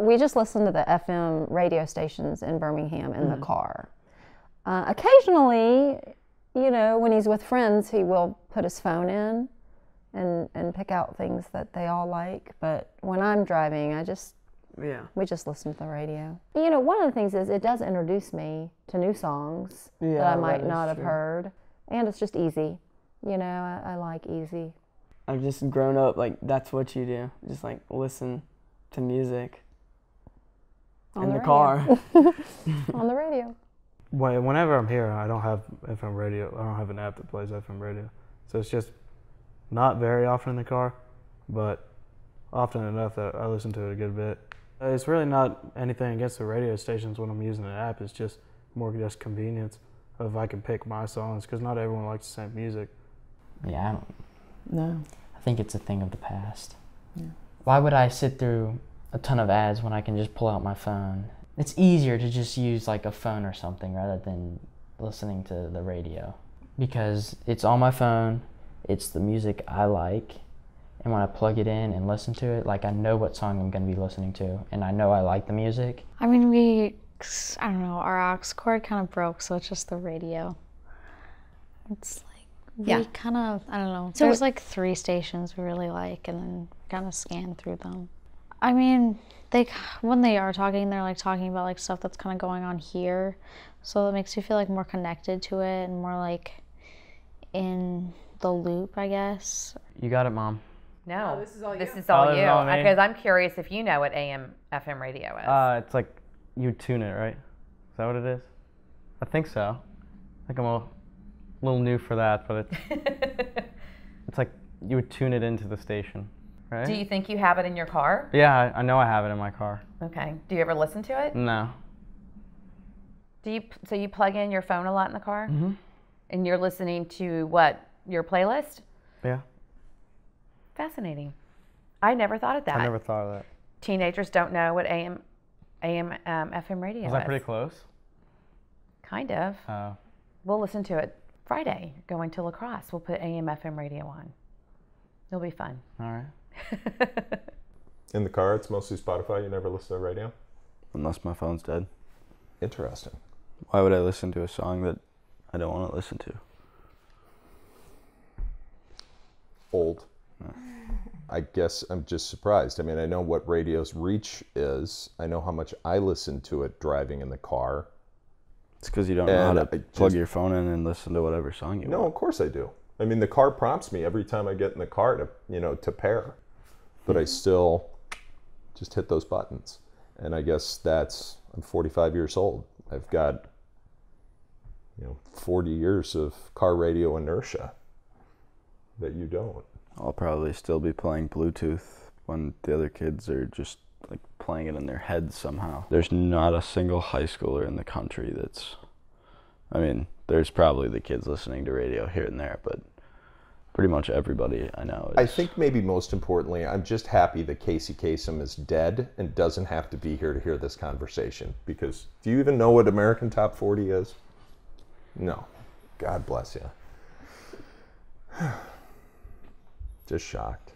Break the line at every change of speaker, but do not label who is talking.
we just listen to the FM radio stations in Birmingham in the car. Uh, occasionally, you know, when he's with friends, he will put his phone in and, and pick out things that they all like. But when I'm driving, I just
Yeah.
we just listen to the radio. You know, one of the things is it does introduce me to new songs
Yeah,
that I might
is
not have
true.
heard, and it's just easy. You know, I, I like easy.
I've just grown up like that's what you do. Just like listen to music
On
in
the
the, car.
on the radio.
Whenever I'm here, I don't have FM radio. I don't have an app that plays FM radio, so it's just not very often in the car, but often enough that I listen to it a good bit. It's really not anything against the radio stations when I'm using an app. It's just more just convenience of I can pick my songs because not everyone likes the same music.
Yeah, I don't.
No.
I think it's a thing of the past. Why would I sit through a ton of ads when I can just pull out my phone? It's easier to just use like a phone or something rather than listening to the radio because it's on my phone. It's the music I like, and when I plug it in and listen to it, like I know what song I'm gonna be listening to, and I know I like the music.
I mean, we, I don't know, our aux cord kind of broke, so it's just the radio. It's like, we
Yeah.
kind of, I don't know.
So
There's
wh-
like three stations we really like, and then kind of scan through them. I mean, they, when they are talking, they're like talking about like stuff that's kind of going on here. So it makes you feel like more connected to it and more like in the loop, I guess.
You got it, mom.
No,
this is all
This
you.
is all
Oh, this
you.
is all me?
Because I'm curious if you know what AM FM radio is.
Uh, it's like you tune it, right? Is that what it is? I think so. I think I'm a little new for that, but it's it's like you would tune it into the station, right?
Do you think you have it in your car?
yeah, I, I know I have it in my car.
Okay. Do you ever listen to it?
No.
Do you? So you plug in your phone a lot in the car,
Mm-hmm.
and you're listening to what? Your playlist?
Yeah.
Fascinating. I never thought of that.
I never thought of that.
Teenagers don't know what AM, AM, um, FM radio
Was
is.
that pretty close?
Kind of.
Uh,
We'll listen to it Friday. Going to lacrosse, we'll put AM FM radio on. It'll be fun.
all right.
In the car, it's mostly Spotify. You never listen to radio.
Unless my phone's dead.
Interesting.
Why would I listen to a song that I don't want to listen to?
Old. I guess I'm just surprised. I mean, I know what radio's reach is. I know how much I listen to it driving in the car.
It's because you don't know how to
I
plug
just-
your phone in and listen to whatever song you
No,
want.
of course I do. I mean, the car prompts me every time I get in the car to, you know, to pair. But I still just hit those buttons. And I guess that's I'm 45 years old. I've got you know 40 years of car radio inertia that you don't.
I'll probably still be playing Bluetooth when the other kids are just like playing it in their heads somehow. There's not a single high schooler in the country that's I mean, there's probably the kids listening to radio here and there, but pretty much everybody I know is
I think maybe most importantly, I'm just happy that Casey Kasem is dead and doesn't have to be here to hear this conversation. Because do you even know what American Top 40 is? No. God bless you. Just shocked.